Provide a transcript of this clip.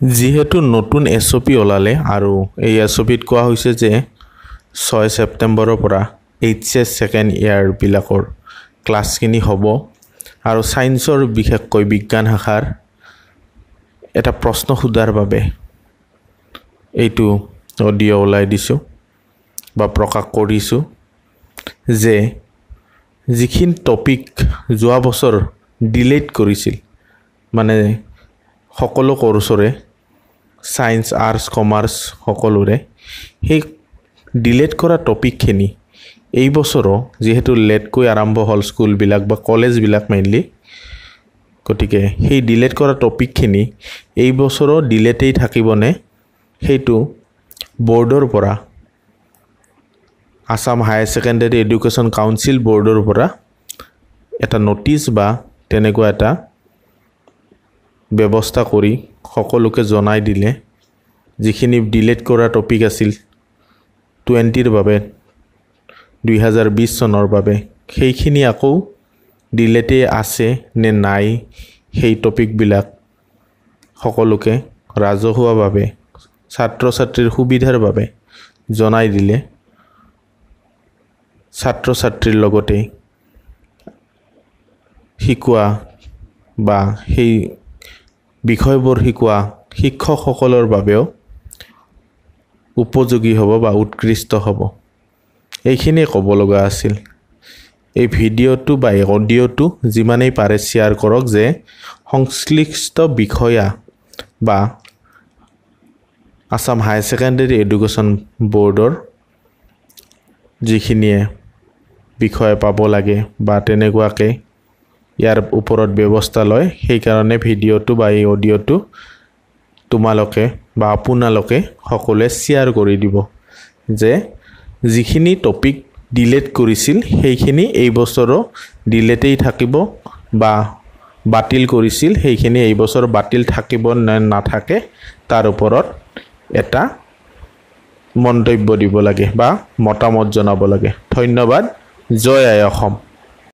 যিহেতু নতুন এছ অ' পি ওলালে আৰু এই এছ অ' পিত কোৱা হৈছে যে ছয় ছেপ্টেম্বৰৰ পৰা এইচ এছ ছেকেণ্ড ইয়াৰবিলাকৰ ক্লাছখিনি হ'ব আৰু ছায়েন্সৰ বিশেষকৈ বিজ্ঞান শাখাৰ এটা প্ৰশ্ন সোধাৰ বাবে এইটো অডিঅ' ওলাই দিছোঁ বা প্ৰকাশ কৰিছোঁ যে যিখিনি টপিক যোৱা বছৰ ডিলেট কৰিছিল মানে সকলো কৰ্চৰে ছায়েন্স আৰ্টছ কমাৰ্চ সকলোৰে সেই ডিলেট কৰা টপিকখিনি এই বছৰো যিহেতু লেটকৈ আৰম্ভ হ'ল স্কুলবিলাক বা কলেজবিলাক মেইনলি গতিকে সেই ডিলেট কৰা টপিকখিনি এই বছৰো ডিলেটেই থাকিবনে সেইটো বৰ্ডৰ পৰা Assam higher secondary education council বৰ্ডৰ পৰা এটা নটিচ বা তেনেকুৱা এটা ব্যৱস্থা কৰি সকলোকে জনাই দিলে। যিখিনি ডিলেট কৰা টপিক আছিল টুৱেণ্টিৰ বাবে দুই হাজাৰ বিছ চনৰ বাবে সেইখিনি আকৌ ডিলেটেই আছে নে নাই সেই টপিকবিলাক সকলোকে ৰাজহুৱাভাৱে ছাত্ৰ ছাত্ৰীৰ সুবিধাৰ বাবে জনাই দিলে। ছাত্ৰ ছাত্ৰীৰ লগতে শিকোৱা বা সেই বিষয়বোৰ শিকোৱা শিক্ষকসকলৰ বাবেও উপযোগী হ'ব বা উৎকৃষ্ট হ'ব। এইখিনিয়ে ক'ব লগা আছিল। এই ভিডিঅ'টো বা এই অডিঅ'টো যিমানেই পাৰে শ্বেয়াৰ কৰক যে সংশ্লিষ্ট বিষয়া বা আছাম হায়াৰ ছেকেণ্ডেৰী এডুকেশ্যন বৰ্ডৰ যিখিনিয়ে বিষয় পাব লাগে বা তেনেকুৱাকৈ ইয়াৰ ওপৰত ব্যৱস্থা লয়। সেইকাৰণে ভিডিঅ'টো বা এই অডিঅ'টো তোমালোকে বা আপোনালোকে সকলোৱে শ্বেয়াৰ কৰি দিব যে যিখিনি টপিক ডিলেট কৰিছিল সেইখিনি এই বছৰো ডিলেটেই থাকিব বা বাতিল কৰিছিল সেইখিনি এই বছৰ বাতিল থাকিব নে নাথাকে তাৰ ওপৰত এটা মন্তব্য দিব লাগে বা মতামত জনাব লাগে। ধন্যবাদ। জয় আই অসম।